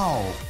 Wow!